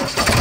you